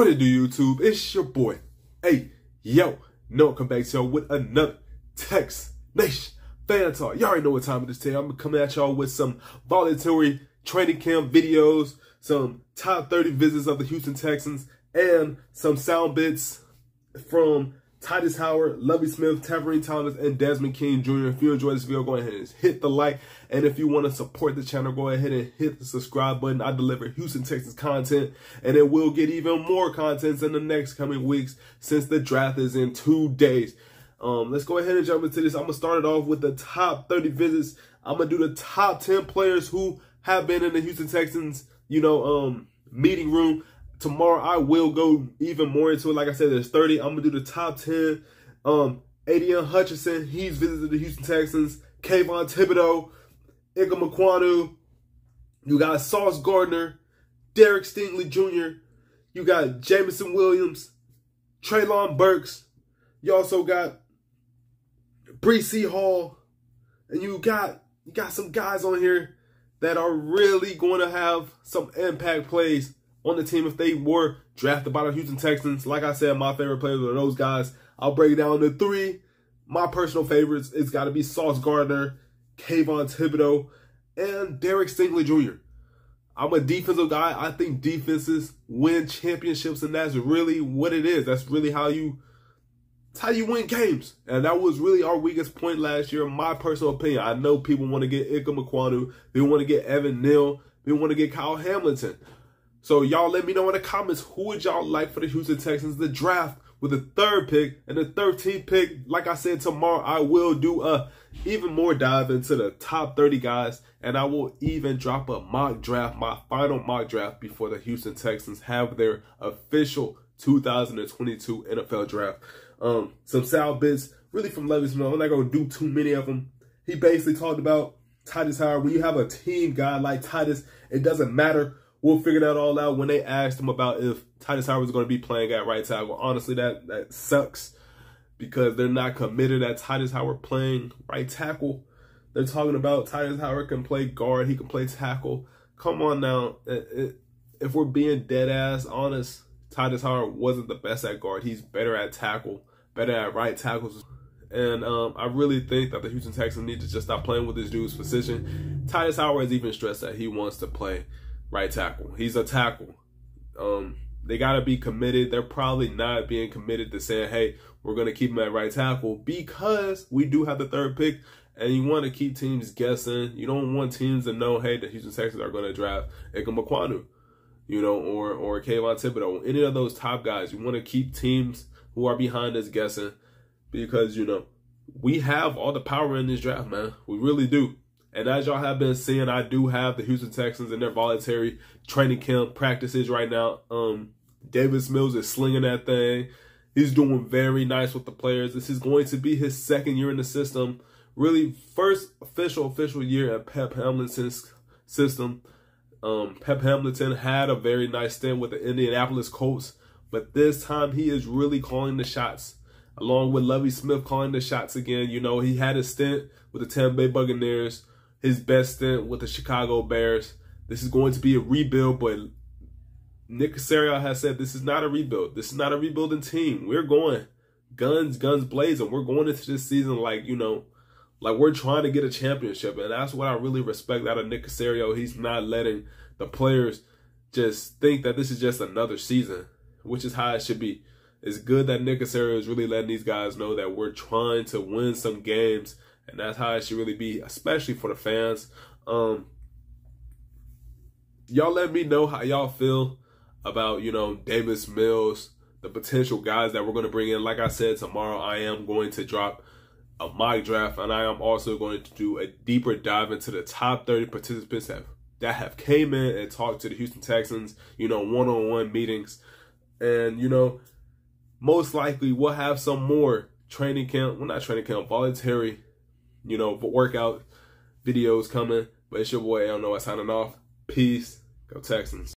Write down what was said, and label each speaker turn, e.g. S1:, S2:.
S1: What it do, YouTube? It's your boy. Hey, yo, no, come back to y'all with another Tex Nation fan talk. Y'all already know what time it is today. I'm coming at y'all with some voluntary training camp videos, some top 30 visits of the Houston Texans, and some sound bits from Tytus Howard, Lovie Smith, Tavierre Thomas, and Desmond King Jr. If you enjoyed this video, go ahead and hit the like. And if you want to support the channel, go ahead and hit the subscribe button. I deliver Houston, Texas content, and it will get even more content in the next coming weeks since the draft is in two days. Um, let's go ahead and jump into this. I'm going to start it off with the top 30 visits. I'm going to do the top 10 players who have been in the Houston Texans, you know, um, meeting room tomorrow I will go even more into it. Like I said, there's 30. I'm gonna do the top 10. Um, Aidan Hutchinson, he's visited the Houston Texans. Kayvon Thibodeaux, Ikem Ekwonu. You got Sauce Gardner, Derek Stingley Jr. You got Jameson Williams, Treylon Burks. You also got Breece Hall, and you got you got some guys on here that are really going to have some impact plays on the team if they were drafted by the Houston Texans. Like I said, my favorite players are those guys. I'll break it down to three. My personal favorites, it's got to be Sauce Gardner, Kayvon Thibodeaux, and Derek Stingley Jr. I'm a defensive guy. I think defenses win championships, and that's really what it is. That's really how you how you win games. And that was really our weakest point last year, in my personal opinion. I know people want to get Ikem Ekwonu, they want to get Evan Neal, they want to get Kyle Hamilton. So y'all let me know in the comments who would y'all like for the Houston Texans the draft with the third pick and the 13th pick. Like I said, tomorrow I will do a even more dive into the top 30 guys, and I will even drop a mock draft, my final mock draft before the Houston Texans have their official 2022 NFL draft. Um, some sound bits really from Smith. I'm not gonna do too many of them. He basically talked about Tytus Howard. When you have a team guy like Tytus, it doesn't matter we'll figure that all out when they asked him about if Tytus Howard was going to be playing at right tackle. Honestly, that that sucks because they're not committed at Tytus Howard playing right tackle. They're talking about Tytus Howard can play guard, he can play tackle. Come on now, if we're being dead ass honest, Tytus Howard wasn't the best at guard. He's better at tackle, better at right tackles. And um, I really think that the Houston Texans need to just stop playing with this dude's position. Tytus Howard has even stressed that he wants to play right tackle. He's a tackle. Um, they got to be committed. They're probably not being committed to saying, hey, we're going to keep him at right tackle because we do have the third pick and you want to keep teams guessing. You don't want teams to know, hey, the Houston Texans are going to draft Ekwonu, you know, or or Kayvon Thibodeaux, any of those top guys. You want to keep teams who are behind us guessing because, you know, we have all the power in this draft, man. We really do. And as y'all have been seeing, I do have the Houston Texans in their voluntary training camp practices right now. Um, Davis Mills is slinging that thing. He's doing very nice with the players. This is going to be his second year in the system. Really, first official official year at Pep Hamilton's system. Um, Pep Hamilton had a very nice stint with the Indianapolis Colts, but this time he is really calling the shots, along with Lovie Smith calling the shots again. You know, he had a stint with the Tampa Bay Buccaneers his best stint with the Chicago Bears. This is going to be a rebuild, but Nick Caserio has said this is not a rebuild. This is not a rebuilding team. We're going guns, guns blazing. We're going into this season like, you know, like we're trying to get a championship. And that's what I really respect out of Nick Caserio. He's not letting the players just think that this is just another season, which is how it should be. It's good that Nick Caserio is really letting these guys know that we're trying to win some games and that's how it should really be, especially for the fans. Um, y'all let me know how y'all feel about you know Davis Mills, the potential guys that we're going to bring in. Like I said, tomorrow I am going to drop a mock draft, and I am also going to do a deeper dive into the top 30 participants that that have came in and talked to the Houston Texans. You know, one-on-one meetings, and you know, most likely we'll have some more training camp. Well, not training camp, voluntary you know, workout videos coming. But it's your boy, I don't know, I signing off. Peace. Go Texans.